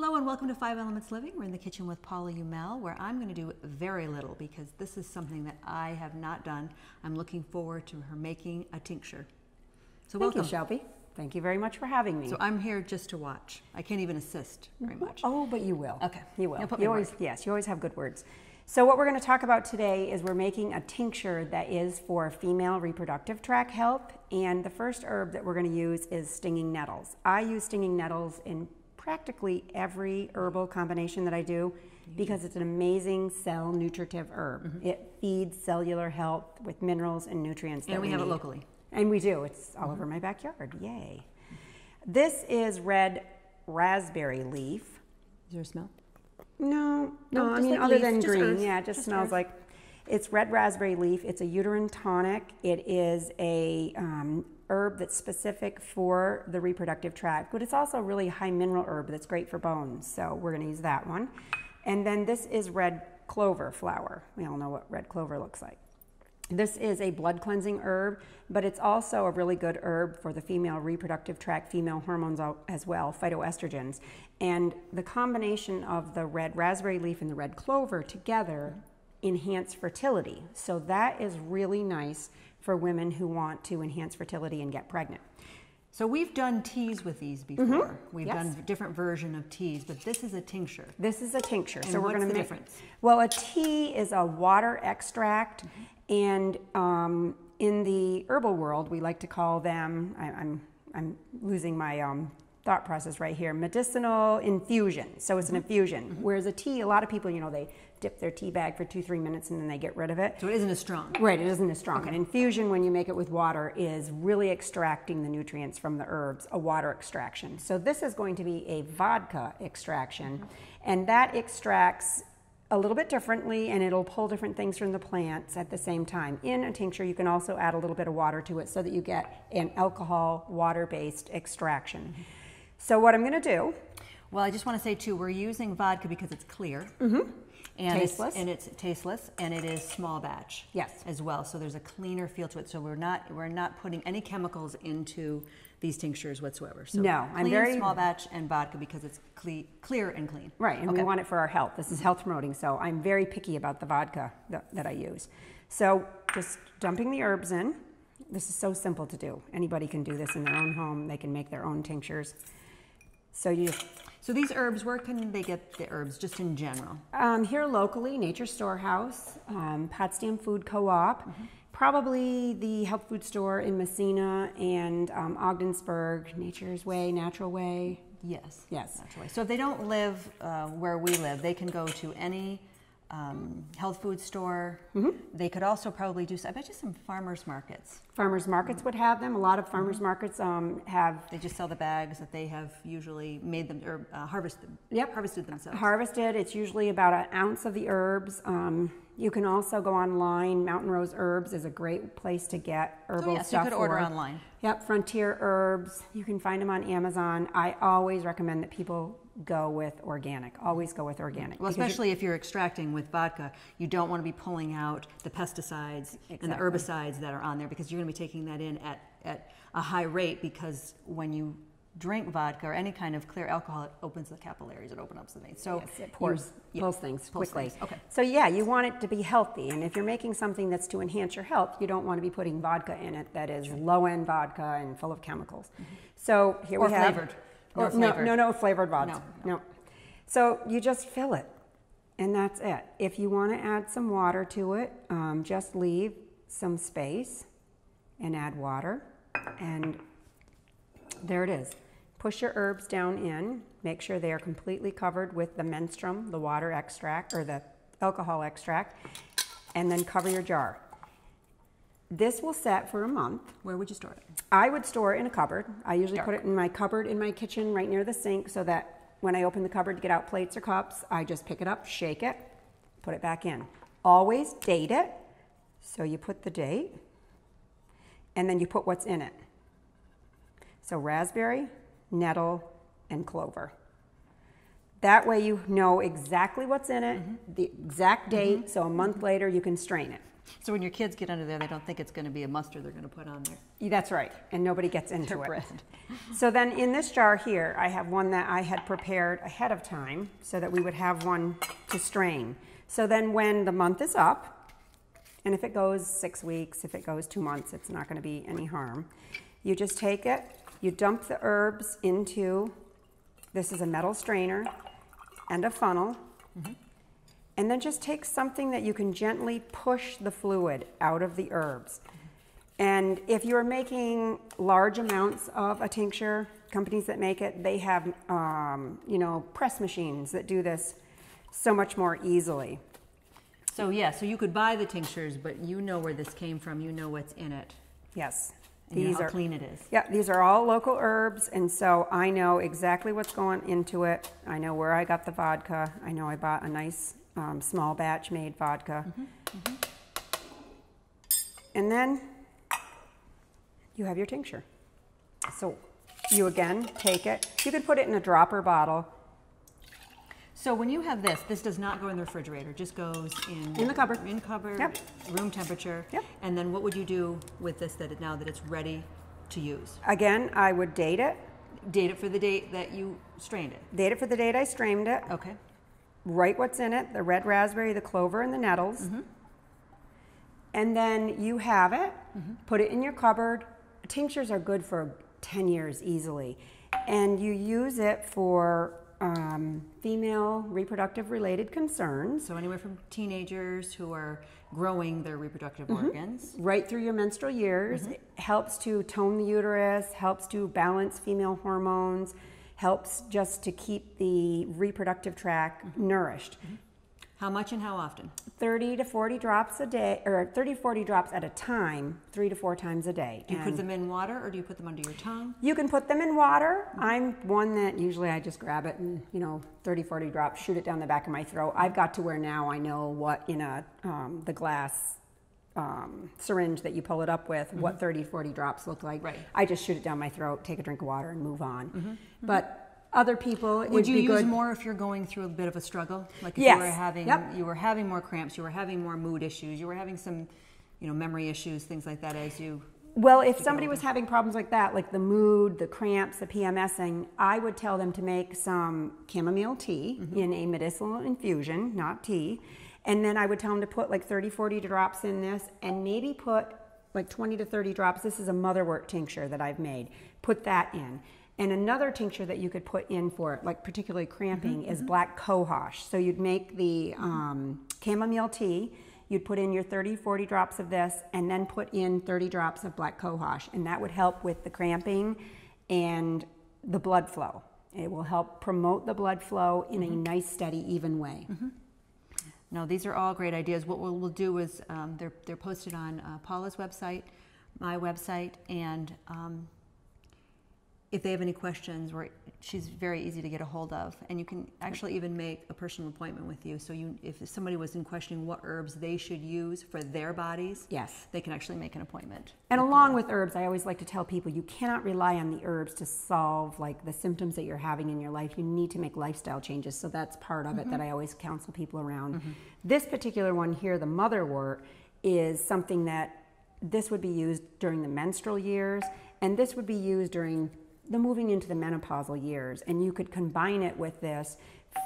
Hello and welcome to Five Elements Living. We're in the kitchen with Paula Umel, where I'm going to do very little because this is something that I have not done. I'm looking forward to her making a tincture. So Thank welcome. you, Shelby. Thank you very much for having me. So I'm here just to watch. I can't even assist very mm-hmm. much. oh, but you will. Okay. You will. You always, work. yes, you always have good words. So what we're going to talk about today is we're making a tincture that is for female reproductive tract health. And the first herb that we're going to use is stinging nettles. I use stinging nettles in practically every herbal combination that I do because it's an amazing cell nutritive herb. Mm-hmm. It feeds cellular health with minerals and nutrients. And that we have it locally. Mm-hmm. And we do. It's all over my backyard. Yay. This is red raspberry leaf. Is there a smell? No, No, no, I mean like other leaf, than green. earth, Yeah, it just, just smells earth. like it's red raspberry leaf. It's a uterine tonic. It is a um, herb that's specific for the reproductive tract, but it's also a really high mineral herb that's great for bones. So we're going to use that one. And then this is red clover flower. We all know what red clover looks like. This is a blood cleansing herb, but it's also a really good herb for the female reproductive tract, female hormones as well, phytoestrogens. And the combination of the red raspberry leaf and the red clover together enhance fertility. So that is really nice for women who want to enhance fertility and get pregnant. So we've done teas with these before. We've Mm-hmm. Yes. done different version of teas, but this is a tincture. This is a tincture. And so we're going to the make. difference? Well, a tea is a water extract, and um, in the herbal world, we like to call them. I, I'm I'm losing my um, thought process right here. Medicinal infusion. So it's an mm-hmm. infusion. Mm-hmm. Whereas a tea, a lot of people, you know, they dip their tea bag for two three minutes and then they get rid of it. So it isn't as strong. Right, it isn't as strong. An infusion, when you make it with water, is really extracting the nutrients from the herbs, a water extraction. So, this is going to be a vodka extraction, mm-hmm. and that extracts a little bit differently and it'll pull different things from the plants at the same time. In a tincture, you can also add a little bit of water to it so that you get an alcohol water based extraction. So, what I'm going to do Well, I just want to say too, we're using vodka because it's clear. Mm-hmm. And Tasteless. It's, and it's tasteless, and it is small batch. Yes. As well, so there's a cleaner feel to it. So we're not we're not putting any chemicals into these tinctures whatsoever. So No, I'm very- small batch and vodka because it's cle- clear and clean. Right, and Okay. we want it for our health. This is health promoting, so I'm very picky about the vodka that, that I use. So just dumping the herbs in. This is so simple to do. Anybody can do this in their own home. They can make their own tinctures. So you just So these herbs, where can they get the herbs, just in general? um, here locally, Nature Storehouse, um, Potsdam Food Co-op, probably the health food store in Massena and um, Ogdensburg, Nature's Way, Natural Way. Yes. Yes. Naturally. So if they don't live uh, where we live, they can go to any um, health food store. Mm-hmm. They could also probably do. I bet you some farmers markets. Farmers markets would have them. A lot of farmers markets um, have They just sell the bags that they have usually made them or uh, harvested. Yep. Harvested themselves. harvested. It's usually about an ounce of the herbs. Um, you can also go online. Mountain Rose Herbs is a great place to get herbal oh, yes, you stuff. could order for. online. Yep, Frontier Herbs. You can find them on Amazon. I always recommend that people go with organic. Always go with organic. Well, you- especially if you're extracting with vodka, you don't want to be pulling out the pesticides and the herbicides that are on there because you're going to be taking that in at, at a high rate because when you drink vodka or any kind of clear alcohol, it opens the capillaries, it opens up the veins. So Yes, it pours, you- yeah, pulls things pulls quickly. things. Okay. So yeah, you want it to be healthy, and if you're making something that's to enhance your health, you don't want to be putting vodka in it that is low-end vodka and full of chemicals. Mm-hmm. So here. Or we have flavored. No Or- flavored. No, no, no flavored vodka. No, no. So you just fill it, and that's it. If you want to add some water to it, um, just leave some space and add water, and there it is. Push your herbs down in. Make sure they are completely covered with the menstruum, the water extract, or the alcohol extract, and then cover your jar. This will set for a month. Where would you store it? I would store it in a cupboard. I usually Dark. put it in my cupboard in my kitchen right near the sink so that when I open the cupboard to get out plates or cups, I just pick it up, shake it, put it back in. Always date it. So you put the date and then you put what's in it. So raspberry, nettle, and clover. That way you know exactly what's in it, mm-hmm. the exact date, mm-hmm. so a month later you can strain it. So when your kids get under there, they don't think it's going to be a mustard they're going to put on there. That's right, and nobody gets into Their it. bread. So then in this jar here, I have one that I had prepared ahead of time so that we would have one to strain. So then when the month is up, and if it goes six weeks, if it goes two months, it's not going to be any harm. You just take it, you dump the herbs into, this is a metal strainer and a funnel, mm-hmm. And then just take something that you can gently push the fluid out of the herbs. And if you're making large amounts of a tincture, companies that make it, they have, um, you know, press machines that do this so much more easily. So yeah, so you could buy the tinctures, but you know where this came from. You know what's in it. Yes. And you know These how are, clean it is. yeah, these are all local herbs, and so I know exactly what's going into it. I know where I got the vodka. I know I bought a nice um, small batch made vodka. Mm-hmm, And then you have your tincture. So you again take it. You could put it in a dropper bottle So when you have this, this does not go in the refrigerator. It just goes in In the cupboard. In cupboard. Yep. Room temperature. Yep. And then what would you do with this that it, now that it's ready to use? Again, I would date it, Date it for the date that you strained it. date it for the date I strained it, Okay. Write what's in it the red raspberry, the clover, and the nettles. And then you have it, put it in your cupboard. Tinctures are good for 10 years easily. And you use it for um, female reproductive related concerns So anywhere from teenagers who are growing their reproductive Mm-hmm. organs. right through your menstrual years. It helps to tone the uterus, helps to balance female hormones, helps just to keep the reproductive tract mm-hmm. nourished. Mm-hmm. How much and how often? 30 to 40 drops a day, or 30 to 40 drops at a time, three to four times a day. Do you put them in water or do you put them under your tongue? you can put them in water. Mm-hmm. I'm one that usually I just grab it and, you know, 30, 40 drops, shoot it down the back of my throat. I've got to where now I know what in a, um, the glass um, syringe that you pull it up with, what 30, 40 drops look like. Mm-hmm. Right. I just shoot it down my throat, take a drink of water, and move on. But other people, Would you use good. more if you're going through a bit of a struggle? Like if Yes. you were having Yep. you were having more cramps, you were having more mood issues, you were having some, you know, memory issues, things like that as you Well, if somebody was having problems like that, like the mood, the cramps, the PMSing, I would tell them to make some chamomile tea in a medicinal infusion, not tea. And then I would tell them to put like 30, 40 drops in this and maybe put like 20 to 30 drops. This is a motherwort tincture that I've made. Put that in. And another tincture that you could put in for it, like particularly cramping, mm-hmm, is mm-hmm. black cohosh. So you'd make the um, chamomile tea, you'd put in your 30, 40 drops of this, and then put in 30 drops of black cohosh. And that would help with the cramping and the blood flow. It will help promote the blood flow in a mm-hmm. nice, steady, even way. No, these are all great ideas. What we'll, we'll do is um, they're, they're posted on uh, Paula's website, my website, and um, if they have any questions, we're, she's very easy to get a hold of. And you can actually even make a personal appointment with you. So you, if somebody was in questioning what herbs they should use for their bodies, Yes. they can actually make an appointment. And along with herbs, I always like to tell people you cannot rely on the herbs to solve like the symptoms that you're having in your life. You need to make lifestyle changes. So that's part of it that mm-hmm. I always counsel people around. Mm-hmm. This particular one here, the motherwort, is something that this would be used during the menstrual years, and this would be used during the moving into the menopausal years. And you could combine it with this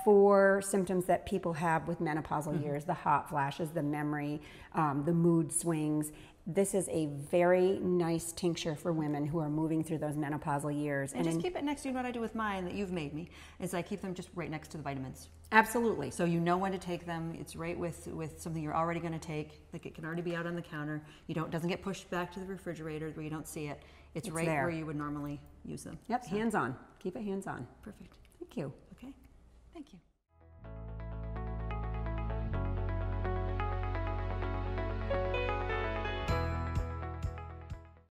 for symptoms that people have with menopausal years the hot flashes, the memory, um, the mood swings. This is a very nice tincture for women who are moving through those menopausal years. And just in- keep it next to you. What I do with mine that you've made me is I keep them just right next to the vitamins. absolutely. So you know when to take them. It's right with, with something you're already going to take. Like it can already be out on the counter. You don't doesn't get pushed back to the refrigerator where you don't see it. It's, It's right there. where you would normally use them. Yep, So, hands on. Keep it hands on. Perfect. Thank you. Okay. Thank you.